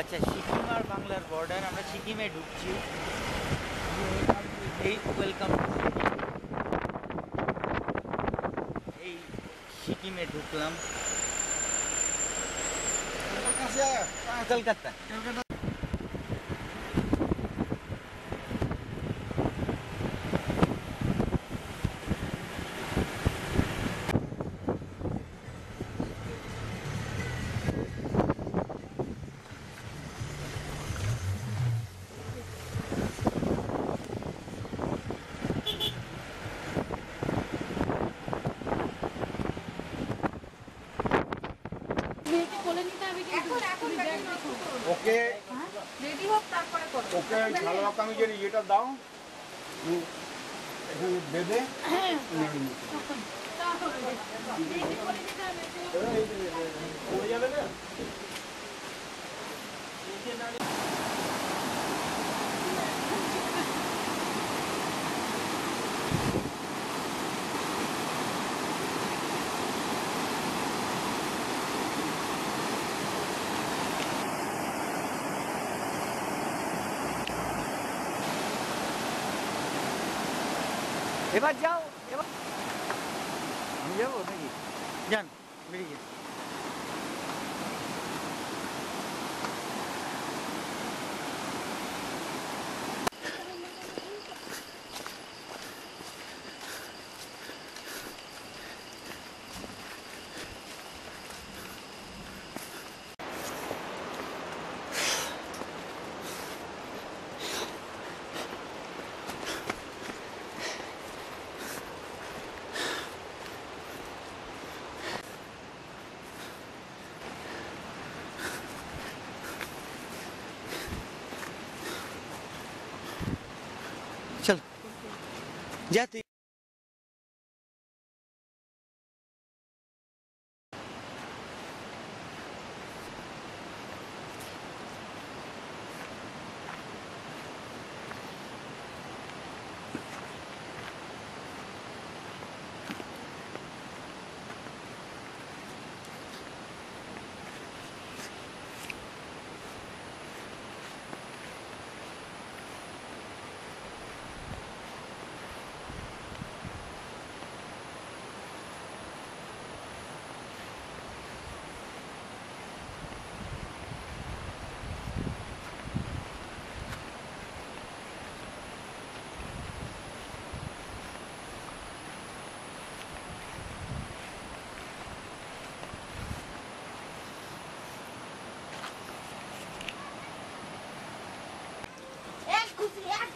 আচ্ছা সিকিম আর বাংলার বর্ডার আমরা সিকিমে ঢুকছি। এই ওয়েলকাম এই সিকিমে ঢুকলাম। কলকাতা মেয়েকে কোলে নিতে হবে কিন্তু এখন এখন তুমি ব্যাগ দেখো। ওকে রেডি হোক তারপরে ওকে ঝালরা কামিজের ইয়েটা দাও এখানে বেঁধে। তাহলে মেয়েকে কোলে নিতে হবে তো। এবার যাও যা তুই এক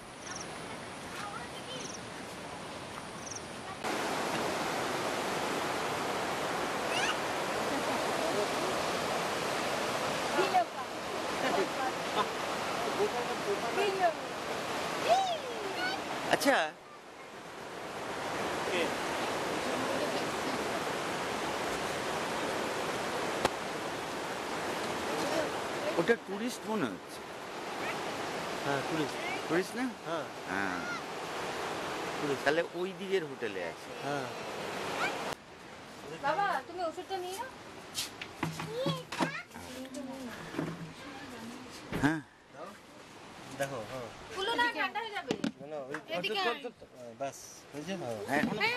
আচ্ছা। ওটা টুরিস্ট মনে হচ্ছে। হ্যাঁ টুরিস্ট টুরিস্ট না? হ্যাঁ। হ্যাঁ। তাহলে ওই দিকের হোটেলে আছে। হ্যাঁ। বাবা তুমি ওষুধটা নিয়ে নাও হ্যাঁ। দেখো হ্যাঁ। খুলো না ঠান্ডা হয়ে যাবে। না, ওই এদিকে ধর, হ্যাঁ, হ্যাঁ হ্যাঁ।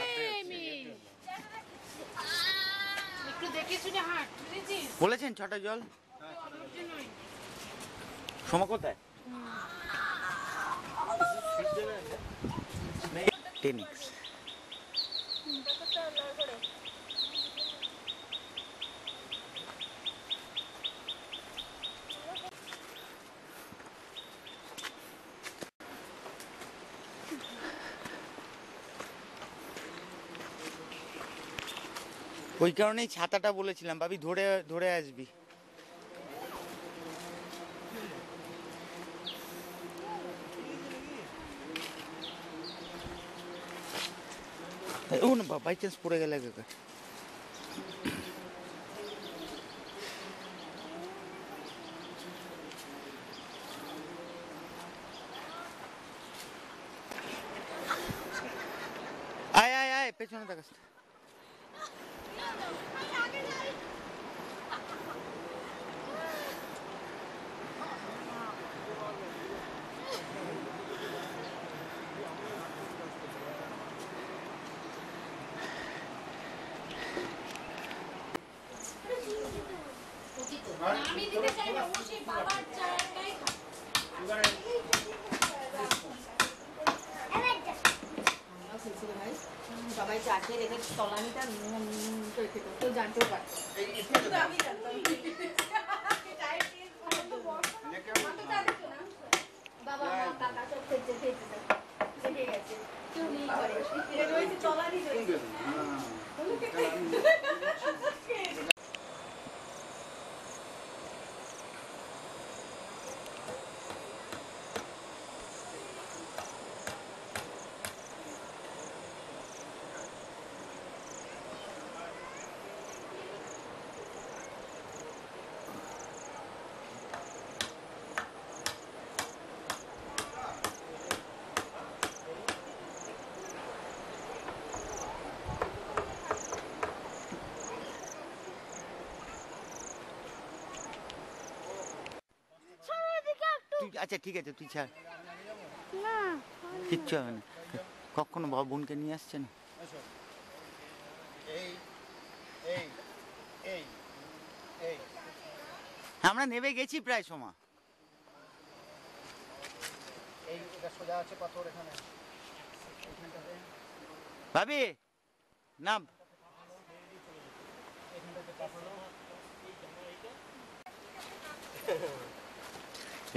একটু দেখে শুনে হাঁট বুঝেছিস? বলেছেন ছটা জল? ধৈর্য নয়। সমা কোথায়? টেনিক্স ওই কারণেই ছাতাটা বলেছিলাম, ভাবি ধরে ধরে আসবি। ও না বাই চান্স পড়ে গেলে কাকা পেছনে তাকাস না। আমি আগে যাই আমি দিতে চাই না ও সেই বাবার জায়গায় সবাই চাটে রেখে তলানিটা করে জানতেও পারত আমি জানতাম বাবা মা কাকা সব খেতে খেতে দেখে গেছে কেউ নেই করে এটা রয়েছে তলানি রয়েছে তুই আচ্ছা ঠিক আছে তুই ছাড়। না কিচ্ছু হবে না। কখনো বাবা বোনকে নিয়ে আসছে না? এই এই এই এই। আমরা নেবে গেছি প্রায় সময়। এই এটা সোজা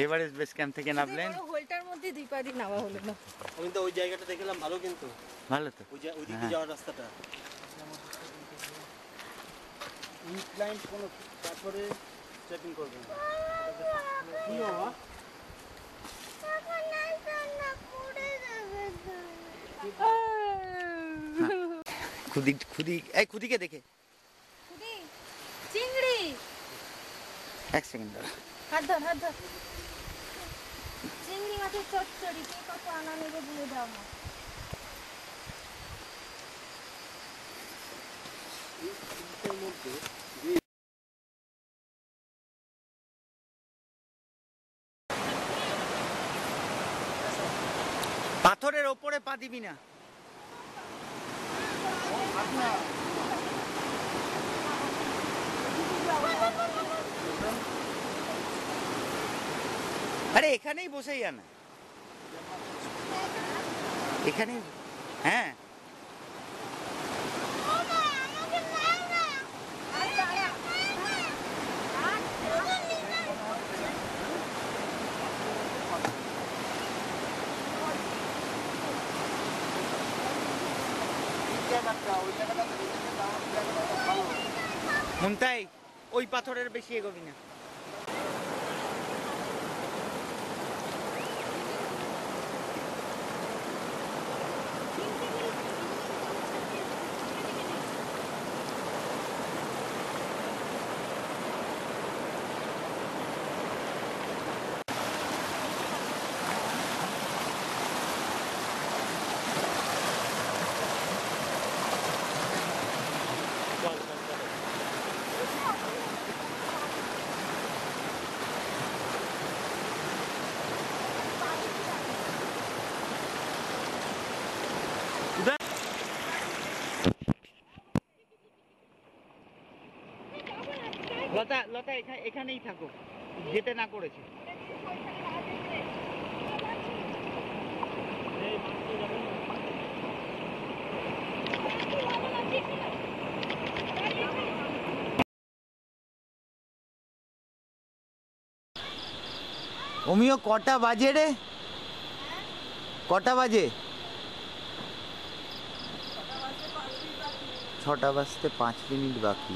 এবারে বেস ক্যাম্প থেকে নামলেন? হোলটার মধ্যে দুই পা দিয়ে নামা হলো না। আমি তো ওই জায়গাটা দেখলাম ভালো কিন্তু। ভালো তো। ওই ওই দিকে হ্যাঁ। যাওয়ার রাস্তাটা। ইনক্লাইন কোনো পাথরে চেপিং করবেন কি বাবা খুদি খুদি এই খুদিকে দেখে। চিংড়ি। এক সেকেন্ড দাঁড়া হাত ধর হাত ধর। চিংড়ি মাছের চচ্চড়ি কে কত আনা নেবে দিয়ে দাও না। পাথরের ওপরে পা দিবি না। আরে এখানেই হ্যাঁ জায়গাটা ওই জায়গাটা জায়গাটা ভালো মুন্তাই ওই পাথরের বেশি এগোবি না। লতা লতা এখানে এখানেই থাকো যেতে না করেছে। অমিও কটা বাজে রে? কটা বাজে? ছটা বাজতে পাঁচ মিনিট বাকি।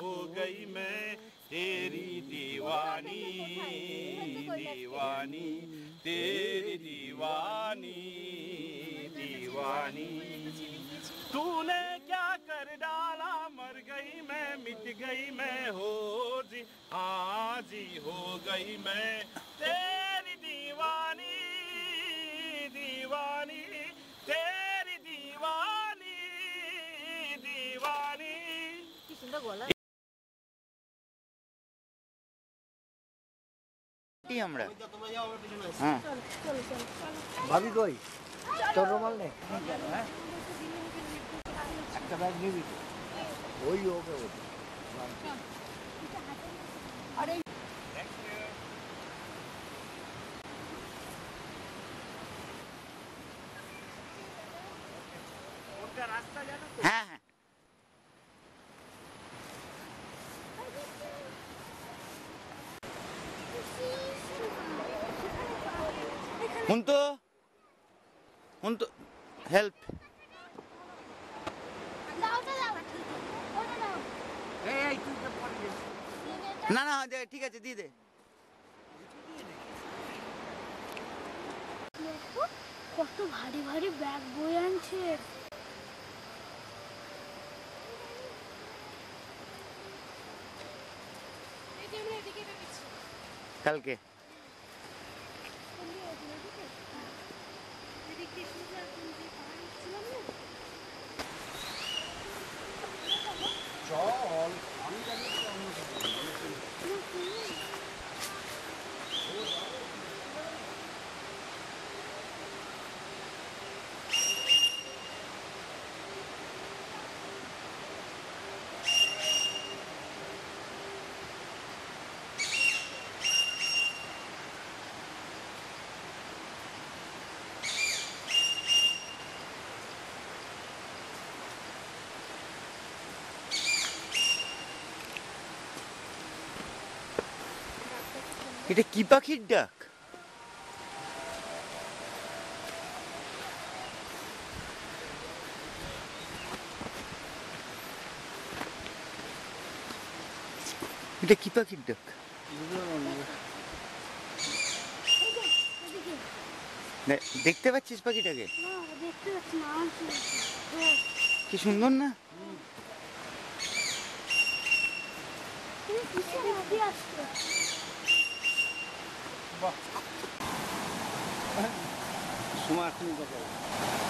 हो गई मैं तेरी दीवानी दीवानी तेरी दीवानी दीवानी तूने क्या कर डाला मर गई मैं मिट गई मैं हो जी हाँ जी हो गई मैं तेरी दीवानी तेरी दीवानी दीवानी কি সুন্দর গলা কি আমরা হ্যাঁ ভাবি কই তোর রুমাল নেই হ্যাঁ একটা ব্যাগ নিবি তো? ওই ওকে ওকে হ্যাঁ হুন্তু হুন্তু হেল্প না না দে, ঠিক আছে দিয়ে দে কত ভারী ভারী ব্যাগ বই আনছে কালকে এটা কি পাখির ডাক? এটা কি পাখির ডাক? দেখতে পাচ্ছিস পাখিটাকে? কি সুন্দর না? তুমি Bak. Sumartını da koy.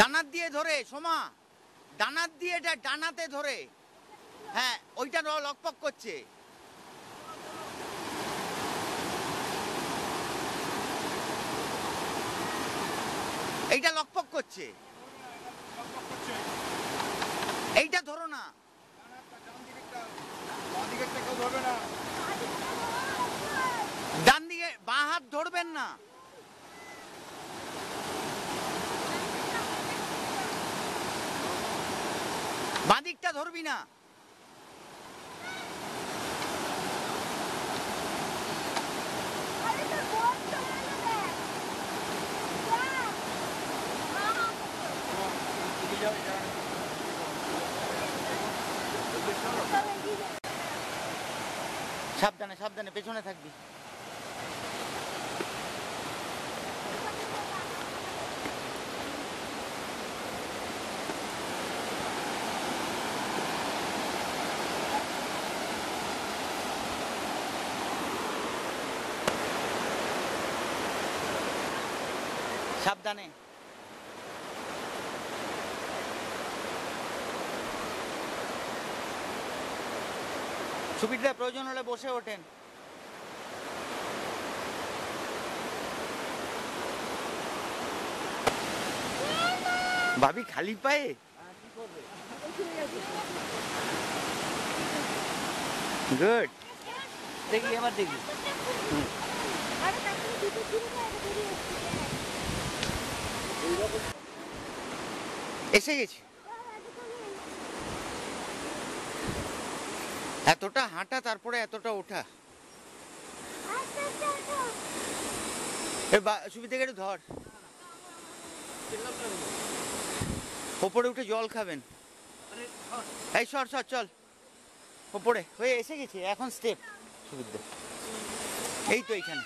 ডানাত দিয়ে ধরে, সোমা। ডানাত দিয়ে এটা ডানাতে ধরে। হ্যাঁ ওইটা লকপক করছে। এইটা লকপক করছে। এইটা ধরো না। ডান দিকে বাঁ হাত ধরবেন না। বাদিকটা ধরবি না। সাবধানে সাবধানে পেছনে থাকবি। সাবধানে। সুবিধা প্রয়োজন হলে বসে ওঠেন। ভাবি খালি পায়ে? গুড দেখি এবার দেখি। এসে গেছি। এতটা হাঁটা, তারপরে এতটা ওঠা। সুবিধা একটু ধর। ওপরে উঠে জল খাবেন। এই সর সর, চল। ওপরে, হয়ে এসে গেছি, এখন স্টেপ সুবিধা। এই তো এইখানে।